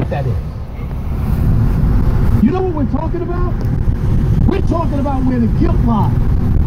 what that is. You know what we're talking about? We're talking about where the guilt lies.